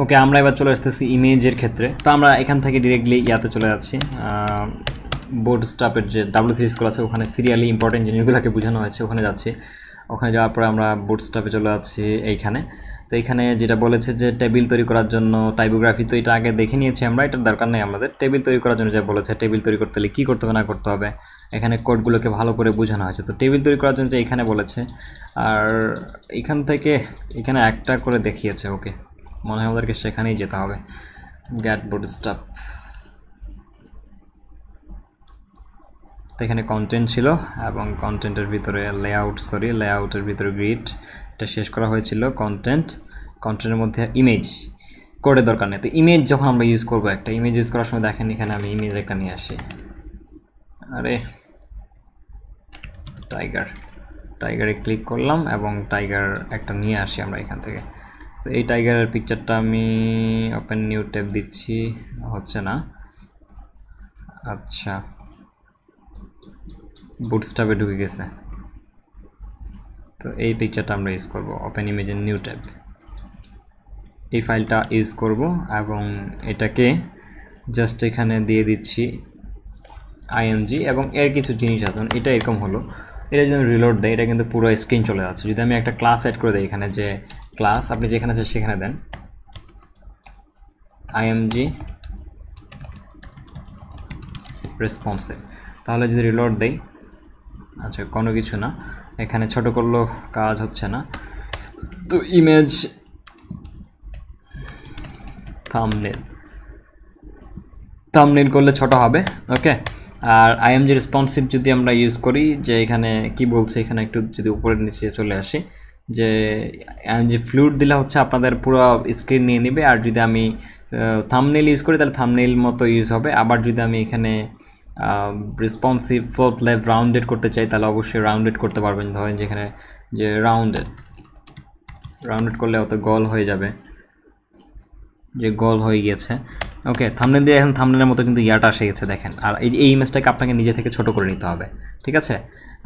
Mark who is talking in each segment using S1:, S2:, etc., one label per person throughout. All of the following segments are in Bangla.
S1: ওকে, আমরা এবার চলে আসতেছি ইমেজের ক্ষেত্রে। তো আমরা এখান থেকে ডিরেক্টলি ইয়াতে চলে যাচ্ছি। বোর্ড স্টাফের যে ডাব্লিউ থ্রি স্কুল আছে, ওখানে সিরিয়ালি ইম্পর্টেন্ট জিনিসগুলোকে বোঝানো হয়েছে, ওখানে যাচ্ছি। ওখানে যাওয়ার পরে আমরা বোর্ড স্টাফে চলে যাচ্ছি এইখানে। তো এখানে যেটা বলেছে যে টেবিল তৈরি করার জন্য টাইপোগ্রাফি তো এটা আগে দেখে নিয়েছি আমরা, এটার দরকার নেই আমাদের। টেবিল তৈরি করার জন্য যা বলেছে টেবিল তৈরি করতে হলে কী করতে হবে, না করতে হবে, এখানে কোডগুলোকে ভালো করে বোঝানো হয়েছে। তো টেবিল তৈরি করার জন্য এখানে বলেছে, আর এখান থেকে এখানে একটা করে দেখিয়েছে ওকে মনে হয় ওদেরকে সেখানেই যেতে হবে। গ্যাট বোর্ড স্টাফ তো এখানে কন্টেন্ট ছিল এবং কন্টেন্টের ভিতরে লেআউট সরি লেআউটের ভিতরে গ্রিড এটা শেষ করা হয়েছিল কন্টেন্ট কন্টেন্টের মধ্যে ইমেজ কোডের দরকার নেই। তো ইমেজ যখন আমরা ইউজ করব একটা ইমেজ ইউজ করার সময় দেখেন এখানে আমি ইমেজ একটা নিয়ে আসি। আরে টাইগার টাইগারে ক্লিক করলাম এবং টাইগার একটা নিয়ে আসি আমরা এখান থেকে। এই টাইগারের পিকচারটা আমি ওপেন নিউ ট্যাব দিচ্ছি, হচ্ছে না। আচ্ছা। বুটস্টাপে ঢুকে গেছে। তো এই পিকচারটা আমরা ইউজ করব ওপেন ইমেজের নিউ ট্যাব এই ফাইলটা ইউজ করব এবং এটাকে জাস্ট এখানে দিয়ে দিচ্ছি আইএমজি এবং এর কিছু জিনিস আছে। এটা এরকম হলো। এটা যদি আমি রিলোড দেয় এটা কিন্তু পুরো স্ক্রিন চলে যাচ্ছে। যদি আমি একটা ক্লাস অ্যাড করে দিই এখানে যে ক্লাস, আপনি যেখানে আছে সেখানে দেন। আইএমজি রেসপন্সিভ তাহলে যদি রিলোড দেই আচ্ছা কোনো কিছু না। এখানে ছোট করলেও কাজ হচ্ছে না। তো ইমেজ থামনেল থামনেল করলে ছোট হবে ওকে আর আইএমজি রেসপন্সিভ যদি আমরা ইউজ করি, যে এখানে কি বলছে, এখানে একটু যদি উপরে নিচে চলে আসি যে যে ফ্লুইড দিলে হচ্ছে আপনাদের পুরো স্ক্রিন নিয়ে নেবে। আর যদি আমি থামনেল ইউজ করি, তাহলে থামনেল মতো ইউজ হবে। আবার যদি আমি এখানে রেসপন্সিভ ফ্লোট লেভ রাউন্ডেড করতে চাই, তাহলে অবশ্যই রাউন্ডেড করতে পারবেন। ধরেন যেখানে যে রাউন্ডেড রাউন্ডেড করলে অত গল হয়ে যাবে। যে গল হয়ে গিয়েছে। ওকে থামনেল দিয়ে এখন থামনেলের মতো কিন্তু ইয়াটা এসে গেছে, দেখেন। আর এই ইমেজটাকে আপনাকে নিজে থেকে ছোট করে নিতে হবে। ঠিক আছে?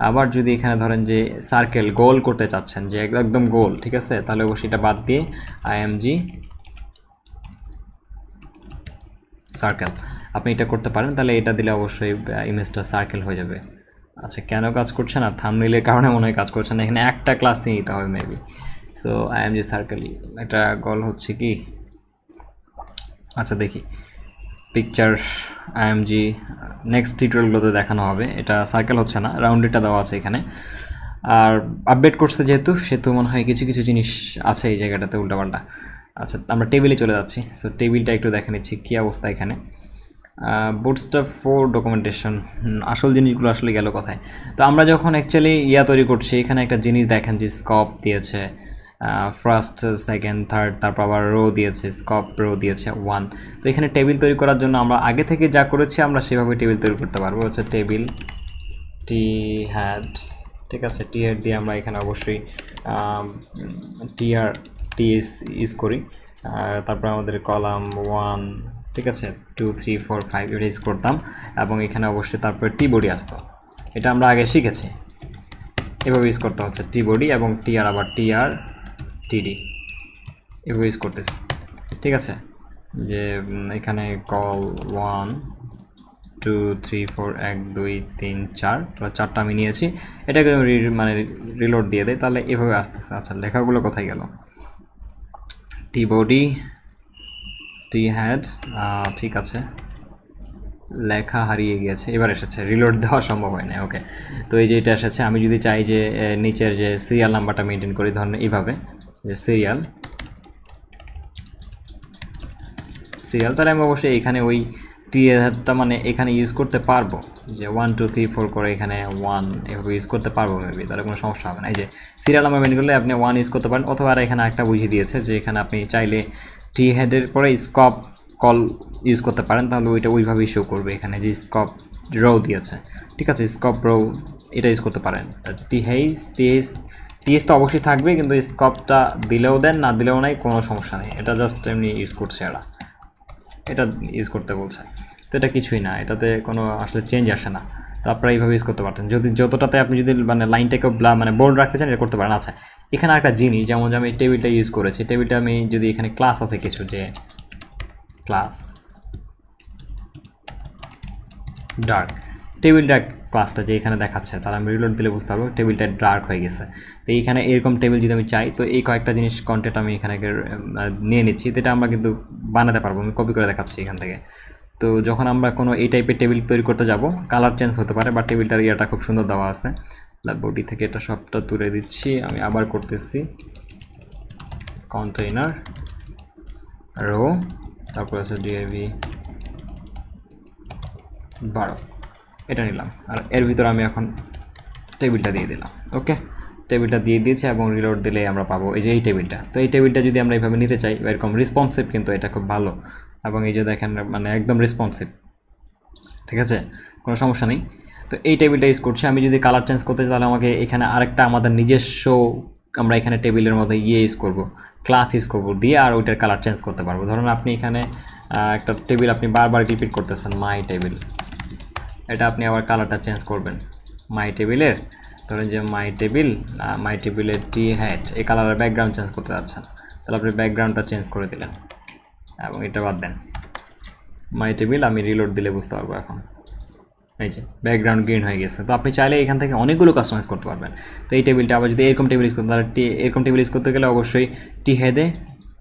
S1: আবার যদি এখানে ধরেন যে সার্কেল গোল করতে চাচ্ছেন, যে একদম গোল ঠিক আছে? তাহলে অবশ্যই এটা বাদ দিয়ে আইএমজি সার্কেল আপনি এটা করতে পারেন, তাহলে এটা দিলে অবশ্যই ইমেজটা সার্কেল হয়ে যাবে। আচ্ছা কেন কাজ করছে না? থামনেলের কারণে মনে হয় কাজ করছে না। এখানে একটা ক্লাস নিয়ে নিতে হবে মেবি সো আইএমজি সার্কেল এটা গল হচ্ছে কি? আচ্ছা দেখি। পিকচার আইএমজি নেক্সট টিউটোরিয়ালগুলোতে দেখানো হবে। এটা সার্কেল হচ্ছে না রাউন্ডেডটা দেওয়া আছে এখানে। আর আপডেট করছে যেহেতু, সেহেতু মনে হয় কিছু কিছু জিনিস আছে এই জায়গাটাতে উল্টাপাল্টা। আচ্ছা আমরা টেবিলে চলে যাচ্ছি। সো টেবিলটা একটু দেখে নিচ্ছি কী অবস্থা এখানে। বুটস্টাফ ফোর ডকুমেন্টেশন আসল জিনিসগুলো আসলে গেল কোথায়? তো আমরা যখন অ্যাকচুয়ালি ইয়া তৈরি করছি, এখানে একটা জিনিস দেখেন যে স্কপ দিয়েছে। ফার্স্ট সেকেন্ড থার্ড তারপর আবার রো দিয়েছে স্কপ রো দিয়েছে ওয়ান তো এখানে টেবিল তৈরি করার জন্য আমরা আগে থেকে যা করেছি, আমরা সেভাবে টেবিল তৈরি করতে পারব। হচ্ছে টেবিল টি হ্যাড ঠিক আছে? টি হ্যাড দিয়ে আমরা এখানে অবশ্যই টি আর টি ইউজ করি। তারপর আমাদের কলাম ওয়ান ঠিক আছে? টু থ্রি ফোর ফাইভ এটা ইউজ করতাম। এবং এখানে অবশ্যই তারপরে টি বডি আসতো। এটা আমরা আগে শিখেছি। এভাবে ইউজ করতে হচ্ছে টি বডি এবং টি আর আবার টি আর টিডি। এভাবে ইউজ করতেছি। ঠিক আছে? যে এখানে col one two three four এক, দুই, তিন, চার চারটা আমি নিয়েছি। এটাকে মানে রিলোড দিয়ে দেয় তাহলে এভাবে আসতেছে। আচ্ছা লেখাগুলো কোথায় গেল? টি বডি টি হ্যাড ঠিক আছে। লেখা হারিয়ে গিয়েছে, এবার এসেছে। রিলোড দেওয়া সম্ভব হয় না ওকে তো এই যে এটা এসেছে, আমি যদি চাই যে নিচের যে সিরিয়াল নাম্বারটা মেনটেন করি, ধরেন এইভাবে। যে সিরিয়াল সিরিয়াল তাহলে আমি অবশ্যই এখানে ওই টি হ্যাডটা মানে এখানে ইউজ করতে পারব। যে ওয়ান টু থ্রি ফোর করে এখানে ওয়ান এভাবে ইউজ করতে পারব মেবি তাহলে কোনো সমস্যা হবে না। এই যে সিরিয়াল নাম্বার মেনটেন করলে আপনি ওয়ান ইউজ করতে পারেন, অথবা এখানে একটা বুঝিয়ে দিয়েছে যে এখানে আপনি চাইলে টি হেডের পরে স্কপ কল ইউজ করতে পারেন, তাহলে ওইটা ওইভাবেই শো করবে এখানে যে স্কপ রো দিয়েছে। ঠিক আছে স্কপ রো এটা ইউজ করতে পারেন। টি হেইস টিএস তো অবশ্যই থাকবে, কিন্তু স্কপটা দিলেও দেন, না দিলেও নাই, কোনো সমস্যা নেই। এটা জাস্ট এমনি ইউজ করছে এরা। এটা ইউজ করতে বলছে। তো এটা কিছুই না, এটাতে কোনো আসলে চেঞ্জ আসে না। তো আপনারা এইভাবে ইউজ করতে পারতেন। যদি যতটাতে আপনি যদি মানে লাইনটাকে মানে বোল্ড রাখতে চান, এটা করতে পারেন। আচ্ছা এখানে একটা জিনিস, যেমন যে আমি টেবিলটা ইউজ করেছি টেবিলটা আমি যদি এখানে ক্লাস আছে কিছু, যে ক্লাস ডার্ক টেবিল ডার্ক ক্লাসটা যে এখানে দেখাচ্ছে তাহলে আমি রিলোড দিলে বুঝতে পারব, টেবিলটা ডার্ক হয়ে গেছে। তো এইখানে এরকম টেবিল যদি আমি চাই, তো এই কয়েকটা জিনিস কন্টেন্ট আমি এখানে নিয়ে নিচ্ছি তো এটা আমরা কিন্তু বানাতে পারব, আমি কপি করে দেখাচ্ছি এখান থেকে। তো যখন আমরা কোনো এই টাইপের টেবিল তৈরি করতে যাব কালার চেঞ্জ হতে পারে বা টেবিলটার ইয়াটা খুব সুন্দর দেওয়া আছে। বডি থেকে এটা সবটা তুলে দিচ্ছি, আমি আবার করতেছি। কন্টেইনার রো তারপর আছে ডিআইবি বারো। এটা নিলাম। আর এর ভিতরে আমি এখন টেবিলটা দিয়ে দিলাম, ওকে? টেবিলটা দিয়ে দিয়েছে এবং রিলোড দিলে আমরা পাবো এই যে এই টেবিলটা। তো এই টেবিলটা যদি আমরা এইভাবে নিতে চাই, এরকম রেসপন্সিভ কিন্তু এটা খুব ভালো। এবং এই যে দেখেন মানে একদম রেসপন্সিভ ঠিক আছে? কোনো সমস্যা নেই। তো এই টেবিলটা ইউজ করছি। আমি যদি কালার চেঞ্জ করতে চাই, তাহলে আমাকে এখানে আরেকটা আমাদের নিজস্ব আমরা এখানে টেবিলের মধ্যে ইয়ে ইউজ করব ক্লাস ইউজ করব, দিয়ে আর ওইটার কালার চেঞ্জ করতে পারব। ধরুন আপনি এখানে একটা টেবিল আপনি বারবার রিপিট করতেছেন মাই টেবিল এটা আপনি আবার কালারটা চেঞ্জ করবেন। মাই টেবিলের ধরেন যে মাই টেবিল মাই টেবিলের টি হ্যাট এই কালারের ব্যাকগ্রাউন্ড চেঞ্জ করতে যাচ্ছেন। তাহলে আপনি ব্যাকগ্রাউন্ডটা চেঞ্জ করে দিলেন এবং এটা বাদ দেন। মাই টেবিল আমি রিলোড দিলে বুঝতে পারব এখন। এই যে ব্যাকগ্রাউন্ড গ্রিন হয়ে গেছে। তো আপনি চাইলে এখান থেকে অনেকগুলো কাস্টমাইজ করতে পারবেন। তো এই টেবিলটা আবার যদি এরকম টেবিল ইউজ করতে তাহলে এরকম টেবিল ইউজ করতে গেলে অবশ্যই টি হেডে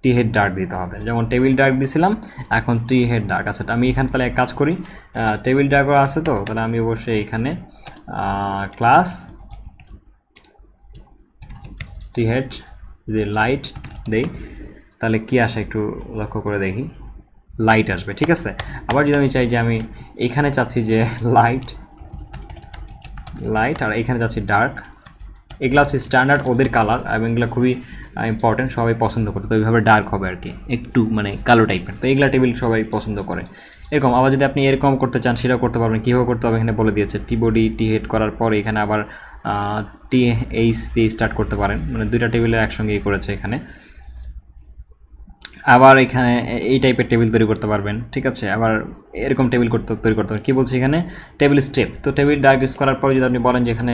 S1: টি হেড ডার্ক দিতে হবে। যেমন টেবিল ডার্ক দিছিলাম, এখন টি হেড ডার্ক আচ্ছা আমি এখানে তাহলে এক কাজ করি। টেবিল ডার্ক আছে তো, তাহলে আমি অবশ্যই এখানে ক্লাস টি হেড যদি লাইট দেই, তাহলে কি আসে একটু লক্ষ্য করে দেখি। লাইট আসবে, ঠিক আছে? আবার যদি আমি চাই যে আমি এখানে চাচ্ছি যে লাইট লাইট আর এখানে চাচ্ছি ডার্ক এগুলো হচ্ছে স্ট্যান্ডার্ড ওদের কালার এবং এগুলো খুবই ইম্পর্টেন্ট সবাই পছন্দ করে। তো এইভাবে ডার্ক হবে আর কি একটু মানে কালো টাইপের তো এগুলা টেবিল সবাই পছন্দ করে। এরকম, আবার যদি আপনি এরকম করতে চান, সেটাও করতে পারবেন। কীভাবে করতে হবে এখানে বলে দিয়েছে। টি বডি টি হেড করার পরে এখানে আবার টি এইচ দিয়ে স্টার্ট করতে পারেন। মানে দুইটা টেবিলের একসঙ্গেই করেছে এখানে। আবার এখানে এই টাইপের টেবিল তৈরি করতে পারবেন, ঠিক আছে? আবার এরকম টেবিল করতে, তৈরি করতে পারবেন। কী বলছি এখানে? টেবিল স্টেপ তো টেবিল ডার্ক ইউজ করার পরে যদি আপনি বলেন যে এখানে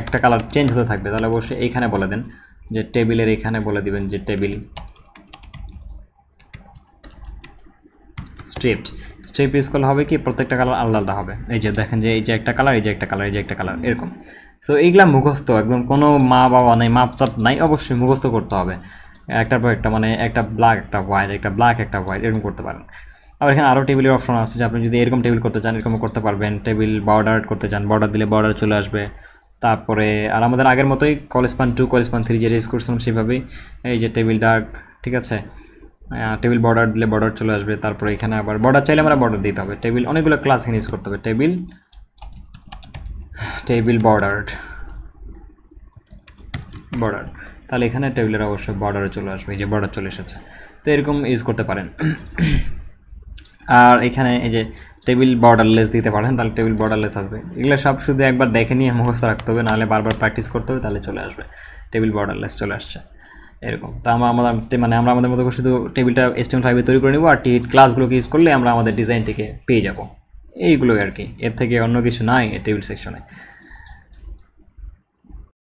S1: একটা কালার চেঞ্জ হতে থাকবে, তাহলে অবশ্যই এইখানে বলে দেন যে টেবিলের এখানে বলে দিবেন যে টেবিল স্ট্রিপড স্ট্রিপ ইউজ করলে হবে কি? প্রত্যেকটা কালার আলাদা আলাদা হবে। এই যে দেখেন যে এই যে একটা কালার এই যে একটা কালার এই যে একটা কালার এরকম। সো এইগুলা মুখস্থ, একদম কোনো মা বাবা নাই মাপ চাপ নাই, অবশ্যই মুখস্থ করতে হবে। একটার পর একটা মানে একটা ব্ল্যাক একটা হোয়াইট একটা ব্ল্যাক একটা হোয়াইট এরকম করতে পারেন। আবার এখানে আরও টেবিলের অপশন আছে যে আপনি যদি এরকম টেবিল করতে চান, এরকম করতে পারবেন। টেবিল বর্ডার করতে চান বর্ডার দিলে বর্ডার চলে আসবে। তারপরে, আর আমাদের আগের মতোই কলেজ পান টু কলেজ পান থ্রি যে রেস করছিলাম সেভাবেই এই যে টেবিল ডার্ক ঠিক আছে? টেবিল বর্ডার দিলে বর্ডার চলে আসবে। তারপরে এখানে আবার বর্ডার চাইলে আমরা বর্ডার দিতে হবে। টেবিল অনেকগুলো ক্লাস এখানে ইউজ করতে হবে। টেবিল টেবিল বর্ডার বর্ডার তাহলে এখানে টেবিলের অবশ্যই বর্ডারে চলে আসবে, এই যে বর্ডার চলে এসেছে। তো এরকম ইউজ করতে পারেন। আর এখানে এই যে টেবিল বর্ডারলেস দিতে পারেন, তাহলে টেবিল বর্ডারলেস আসবে। এগুলো সব শুধু একবার দেখে নিয়ে মুখস্থ রাখতে হবে, নাহলে বারবার প্র্যাকটিস করতে হবে, তাহলে চলে আসবে। টেবিল বর্ডারলেস চলে আসছে। এরকম। তো আমরা আমাদের মানে আমরা আমাদের মতো শুধু টেবিলটা এসটিএম ফাইভে তৈরি করে নেব, আর টি ক্লাসগুলোকে ইউজ করলে আমরা আমাদের ডিজাইনটিকে পেয়ে যাব। এইগুলোই আর কি। এর থেকে অন্য কিছু নাই টেবিল সেকশনে